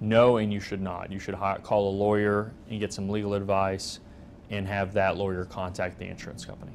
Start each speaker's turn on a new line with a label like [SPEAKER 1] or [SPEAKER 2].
[SPEAKER 1] No, and you should not. You should call a lawyer and get some legal advice and have that lawyer contact the insurance company.